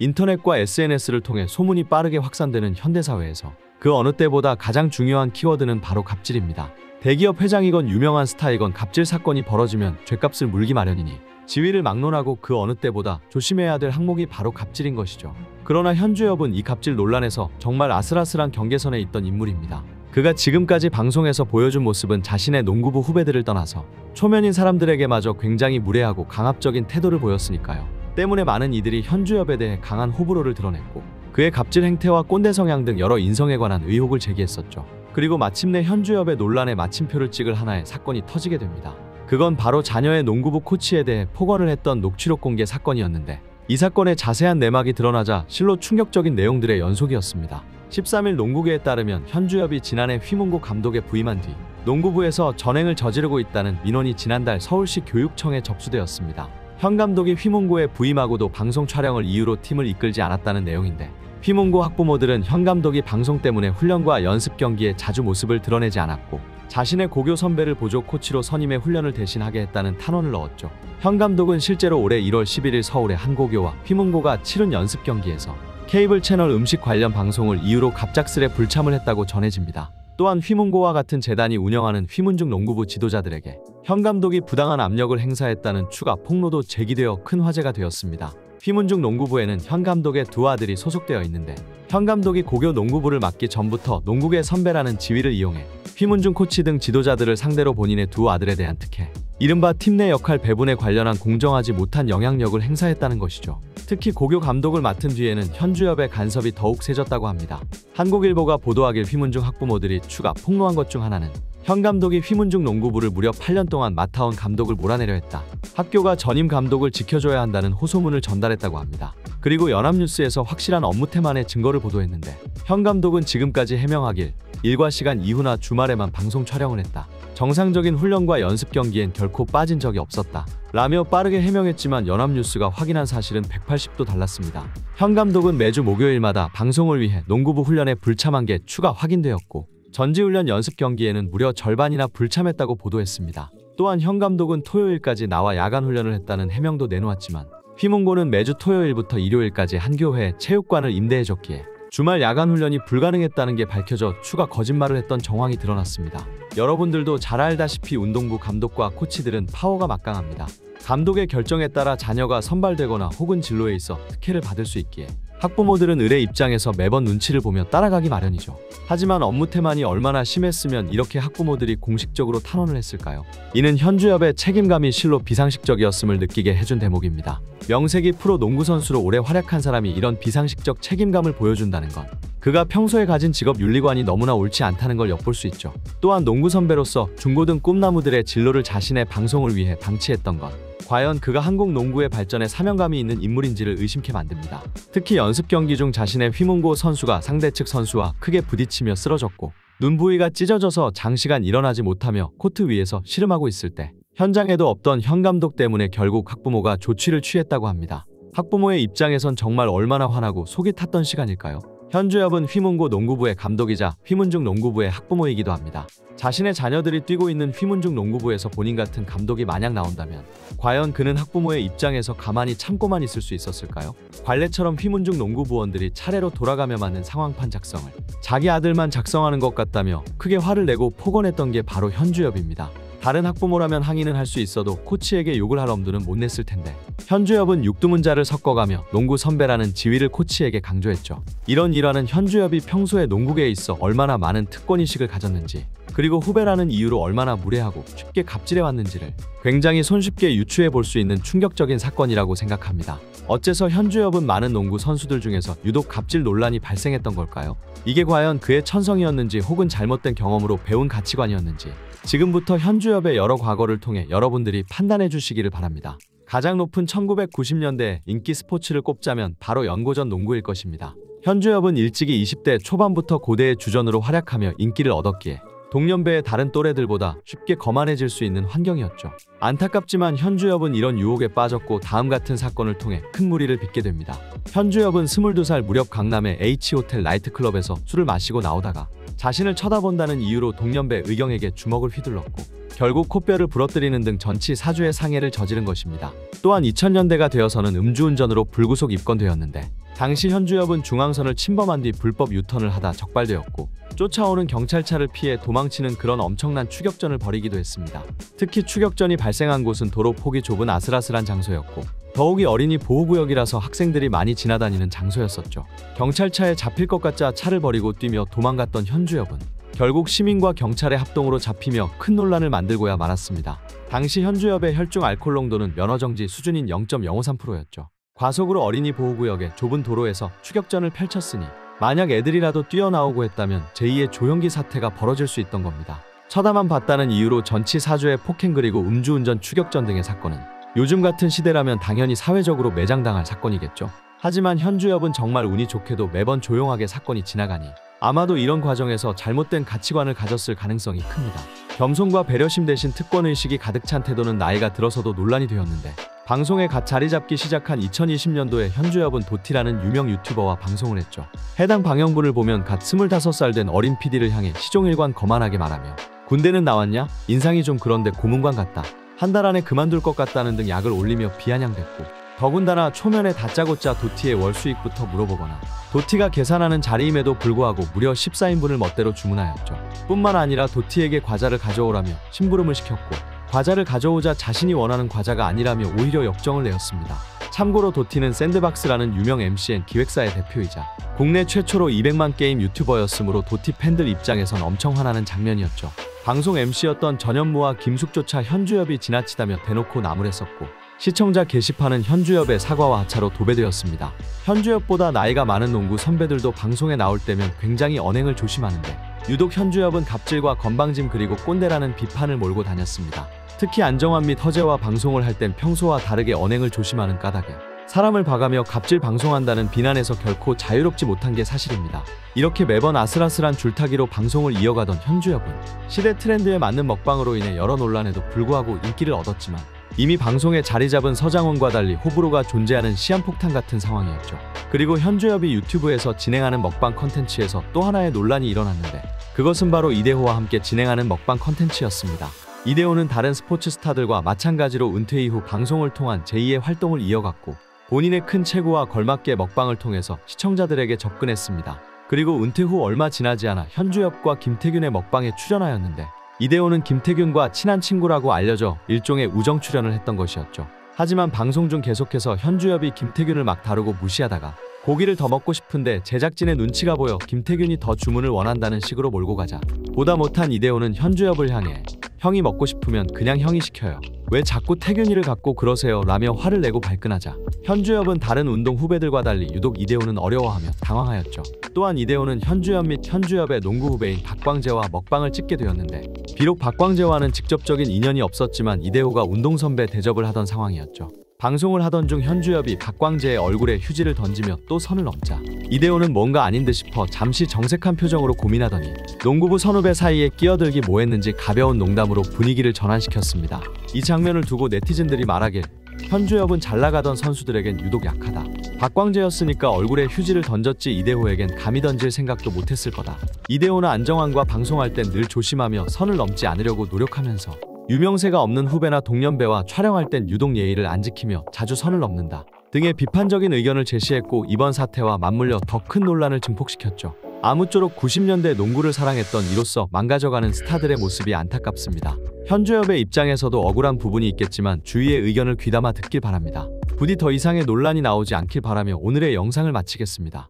인터넷과 SNS를 통해 소문이 빠르게 확산되는 현대사회에서 그 어느 때보다 가장 중요한 키워드는 바로 갑질입니다. 대기업 회장이건 유명한 스타이건 갑질 사건이 벌어지면 죗값을 물기 마련이니 지위를 막론하고 그 어느 때보다 조심해야 될 항목이 바로 갑질인 것이죠. 그러나 현주엽은 이 갑질 논란에서 정말 아슬아슬한 경계선에 있던 인물입니다. 그가 지금까지 방송에서 보여준 모습은 자신의 농구부 후배들을 떠나서 초면인 사람들에게마저 굉장히 무례하고 강압적인 태도를 보였으니까요. 때문에 많은 이들이 현주엽에 대해 강한 호불호를 드러냈고 그의 갑질 행태와 꼰대 성향 등 여러 인성에 관한 의혹을 제기했었죠. 그리고 마침내 현주엽의 논란에 마침표를 찍을 하나의 사건이 터지게 됩니다. 그건 바로 자녀의 농구부 코치에 대해 폭언을 했던 녹취록 공개 사건이었는데 이 사건의 자세한 내막이 드러나자 실로 충격적인 내용들의 연속이었습니다. 13일 농구계에 따르면 현주엽이 지난해 휘문고 감독에 부임한 뒤 농구부에서 전행을 저지르고 있다는 민원이 지난달 서울시 교육청에 접수되었습니다. 현 감독이 휘문고에 부임하고도 방송 촬영을 이유로 팀을 이끌지 않았다는 내용인데 휘문고 학부모들은 현 감독이 방송 때문에 훈련과 연습 경기에 자주 모습을 드러내지 않았고 자신의 고교 선배를 보조 코치로 선임해 훈련을 대신하게 했다는 탄원을 넣었죠. 현 감독은 실제로 올해 1월 11일 서울의 한 고교와 휘문고가 치른 연습 경기에서 케이블 채널 음식 관련 방송을 이유로 갑작스레 불참을 했다고 전해집니다. 또한 휘문고와 같은 재단이 운영하는 휘문중 농구부 지도자들에게 현 감독이 부당한 압력을 행사했다는 추가 폭로도 제기되어 큰 화제가 되었습니다. 휘문중 농구부에는 현 감독의 두 아들이 소속되어 있는데 현 감독이 고교 농구부를 맡기 전부터 농구계 선배라는 지위를 이용해 휘문중 코치 등 지도자들을 상대로 본인의 두 아들에 대한 특혜, 이른바 팀 내 역할 배분에 관련한 공정하지 못한 영향력을 행사했다는 것이죠. 특히 고교 감독을 맡은 뒤에는 현주엽의 간섭이 더욱 세졌다고 합니다. 한국일보가 보도하길 휘문중 학부모들이 추가 폭로한 것 중 하나는 현 감독이 휘문중 농구부를 무려 8년 동안 맡아온 감독을 몰아내려 했다. 학교가 전임 감독을 지켜줘야 한다는 호소문을 전달했다고 합니다. 그리고 연합뉴스에서 확실한 업무 태만의 증거를 보도했는데 현 감독은 지금까지 해명하길 일과 시간 이후나 주말에만 방송 촬영을 했다. 정상적인 훈련과 연습 경기엔 결코 빠진 적이 없었다. 라며 빠르게 해명했지만 연합뉴스가 확인한 사실은 180도 달랐습니다. 현 감독은 매주 목요일마다 방송을 위해 농구부 훈련에 불참한 게 추가 확인되었고 전지훈련 연습 경기에는 무려 절반이나 불참했다고 보도했습니다. 또한 현 감독은 토요일까지 나와 야간 훈련을 했다는 해명도 내놓았지만 휘문고는 매주 토요일부터 일요일까지 한 교회에 체육관을 임대해줬기에 주말 야간 훈련이 불가능했다는 게 밝혀져 추가 거짓말을 했던 정황이 드러났습니다. 여러분들도 잘 알다시피 운동부 감독과 코치들은 파워가 막강합니다. 감독의 결정에 따라 자녀가 선발되거나 혹은 진로에 있어 특혜를 받을 수 있기에 학부모들은 을의 입장에서 매번 눈치를 보며 따라가기 마련이죠. 하지만 업무 태만이 얼마나 심했으면 이렇게 학부모들이 공식적으로 탄원을 했을까요? 이는 현주엽의 책임감이 실로 비상식적이었음을 느끼게 해준 대목입니다. 명색이 프로 농구 선수로 오래 활약한 사람이 이런 비상식적 책임감을 보여준다는 건 그가 평소에 가진 직업 윤리관이 너무나 옳지 않다는 걸 엿볼 수 있죠. 또한 농구 선배로서 중고등 꿈나무들의 진로를 자신의 방송을 위해 방치했던 것. 과연 그가 한국 농구의 발전에 사명감이 있는 인물인지를 의심케 만듭니다. 특히 연습 경기 중 자신의 휘문고 선수가 상대 측 선수와 크게 부딪히며 쓰러졌고 눈 부위가 찢어져서 장시간 일어나지 못하며 코트 위에서 씨름하고 있을 때 현장에도 없던 현 감독 때문에 결국 학부모가 조치를 취했다고 합니다. 학부모의 입장에선 정말 얼마나 화나고 속이 탔던 시간일까요? 현주엽은 휘문고 농구부의 감독이자 휘문중 농구부의 학부모이기도 합니다. 자신의 자녀들이 뛰고 있는 휘문중 농구부에서 본인 같은 감독이 만약 나온다면 과연 그는 학부모의 입장에서 가만히 참고만 있을 수 있었을까요? 관례처럼 휘문중 농구부원들이 차례로 돌아가며 맞는 상황판 작성을 자기 아들만 작성하는 것 같다며 크게 화를 내고 폭언했던 게 바로 현주엽입니다. 다른 학부모라면 항의는 할 수 있어도 코치에게 욕을 할 엄두는 못 냈을 텐데 현주엽은 육두문자를 섞어가며 농구 선배라는 지위를 코치에게 강조했죠. 이런 일화는 현주엽이 평소에 농구계에 있어 얼마나 많은 특권의식을 가졌는지 그리고 후배라는 이유로 얼마나 무례하고 쉽게 갑질해왔는지를 굉장히 손쉽게 유추해 볼 수 있는 충격적인 사건이라고 생각합니다. 어째서 현주엽은 많은 농구 선수들 중에서 유독 갑질 논란이 발생했던 걸까요? 이게 과연 그의 천성이었는지 혹은 잘못된 경험으로 배운 가치관이었는지 지금부터 현주엽의 여러 과거를 통해 여러분들이 판단해 주시기를 바랍니다. 가장 높은 1990년대 인기 스포츠를 꼽자면 바로 연고전 농구일 것입니다. 현주엽은 일찍이 20대 초반부터 고대의 주전으로 활약하며 인기를 얻었기에 동년배의 다른 또래들보다 쉽게 거만해질 수 있는 환경이었죠. 안타깝지만 현주엽은 이런 유혹에 빠졌고 다음 같은 사건을 통해 큰 무리를 빚게 됩니다. 현주엽은 22살 무렵 강남의 H호텔 나이트클럽에서 술을 마시고 나오다가 자신을 쳐다본다는 이유로 동년배 의경에게 주먹을 휘둘렀고 결국 코뼈를 부러뜨리는 등 전치 사주의 상해를 저지른 것입니다. 또한 2000년대가 되어서는 음주운전으로 불구속 입건되었는데 당시 현주엽은 중앙선을 침범한 뒤 불법 유턴을 하다 적발되었고 쫓아오는 경찰차를 피해 도망치는 그런 엄청난 추격전을 벌이기도 했습니다. 특히 추격전이 발생한 곳은 도로 폭이 좁은 아슬아슬한 장소였고 더욱이 어린이 보호구역이라서 학생들이 많이 지나다니는 장소였었죠. 경찰차에 잡힐 것 같자 차를 버리고 뛰며 도망갔던 현주엽은 결국 시민과 경찰의 합동으로 잡히며 큰 논란을 만들고야 말았습니다. 당시 현주엽의 혈중 알코올 농도는 면허정지 수준인 0.053%였죠. 과속으로 어린이 보호구역의 좁은 도로에서 추격전을 펼쳤으니 만약 애들이라도 뛰어나오고 했다면 제2의 조영기 사태가 벌어질 수 있던 겁니다. 쳐다만 봤다는 이유로 전치 사주의 폭행 그리고 음주운전 추격전 등의 사건은 요즘 같은 시대라면 당연히 사회적으로 매장당할 사건이겠죠. 하지만 현주엽은 정말 운이 좋게도 매번 조용하게 사건이 지나가니 아마도 이런 과정에서 잘못된 가치관을 가졌을 가능성이 큽니다. 겸손과 배려심 대신 특권의식이 가득 찬 태도는 나이가 들어서도 논란이 되었는데 방송에 갓 자리 잡기 시작한 2020년도에 현주엽은 도티라는 유명 유튜버와 방송을 했죠. 해당 방영분을 보면 갓 25살 된 어린 PD를 향해 시종일관 거만하게 말하며 군대는 나왔냐? 인상이 좀 그런데 고문관 같다. 한 달 안에 그만둘 것 같다는 등 약을 올리며 비아냥댔고 더군다나 초면에 다짜고짜 도티의 월 수익부터 물어보거나 도티가 계산하는 자리임에도 불구하고 무려 14인분을 멋대로 주문하였죠. 뿐만 아니라 도티에게 과자를 가져오라며 심부름을 시켰고 과자를 가져오자 자신이 원하는 과자가 아니라며 오히려 역정을 내었습니다. 참고로 도티는 샌드박스라는 유명 MCN 기획사의 대표이자 국내 최초로 200만 게임 유튜버였으므로 도티 팬들 입장에선 엄청 화나는 장면이었죠. 방송 MC였던 전현무와 김숙조차 현주엽이 지나치다며 대놓고 나무랬었고 시청자 게시판은 현주엽의 사과와 하차로 도배되었습니다. 현주엽보다 나이가 많은 농구 선배들도 방송에 나올 때면 굉장히 언행을 조심하는데 유독 현주엽은 갑질과 건방짐 그리고 꼰대라는 비판을 몰고 다녔습니다. 특히 안정환 및 허재와 방송을 할 땐 평소와 다르게 언행을 조심하는 까닭에 사람을 봐가며 갑질 방송한다는 비난에서 결코 자유롭지 못한 게 사실입니다. 이렇게 매번 아슬아슬한 줄타기로 방송을 이어가던 현주엽은 시대 트렌드에 맞는 먹방으로 인해 여러 논란에도 불구하고 인기를 얻었지만 이미 방송에 자리 잡은 서장훈과 달리 호불호가 존재하는 시한폭탄 같은 상황이었죠. 그리고 현주엽이 유튜브에서 진행하는 먹방 컨텐츠에서 또 하나의 논란이 일어났는데 그것은 바로 이대호와 함께 진행하는 먹방 컨텐츠였습니다. 이대호는 다른 스포츠 스타들과 마찬가지로 은퇴 이후 방송을 통한 제2의 활동을 이어갔고 본인의 큰 체구와 걸맞게 먹방을 통해서 시청자들에게 접근했습니다. 그리고 은퇴 후 얼마 지나지 않아 현주엽과 김태균의 먹방에 출연하였는데 이대호는 김태균과 친한 친구라고 알려져 일종의 우정 출연을 했던 것이었죠. 하지만 방송 중 계속해서 현주엽이 김태균을 막 다루고 무시하다가 고기를 더 먹고 싶은데 제작진의 눈치가 보여 김태균이 더 주문을 원한다는 식으로 몰고 가자 보다 못한 이대호는 현주엽을 향해 형이 먹고 싶으면 그냥 형이 시켜요. 왜 자꾸 태균이를 갖고 그러세요? 라며 화를 내고 발끈하자 현주엽은 다른 운동 후배들과 달리 유독 이대호는 어려워하며 당황하였죠. 또한 이대호는 현주엽 및 현주엽의 농구 후배인 박광재와 먹방을 찍게 되었는데 비록 박광재와는 직접적인 인연이 없었지만 이대호가 운동 선배 대접을 하던 상황이었죠. 방송을 하던 중 현주엽이 박광재의 얼굴에 휴지를 던지며 또 선을 넘자 이대호는 뭔가 아닌 듯 싶어 잠시 정색한 표정으로 고민하더니 농구부 선후배 사이에 끼어들기 뭐했는지 가벼운 농담으로 분위기를 전환시켰습니다. 이 장면을 두고 네티즌들이 말하길 현주엽은 잘 나가던 선수들에겐 유독 약하다. 박광재였으니까 얼굴에 휴지를 던졌지 이대호에겐 감히 던질 생각도 못했을 거다. 이대호는 안정환과 방송할 땐 늘 조심하며 선을 넘지 않으려고 노력하면서 유명세가 없는 후배나 동년배와 촬영할 땐 유독 예의를 안 지키며 자주 선을 넘는다. 등의 비판적인 의견을 제시했고 이번 사태와 맞물려 더 큰 논란을 증폭시켰죠. 아무쪼록 90년대 농구를 사랑했던 이로써 망가져가는 스타들의 모습이 안타깝습니다. 현주엽의 입장에서도 억울한 부분이 있겠지만 주위의 의견을 귀담아 듣길 바랍니다. 부디 더 이상의 논란이 나오지 않길 바라며 오늘의 영상을 마치겠습니다.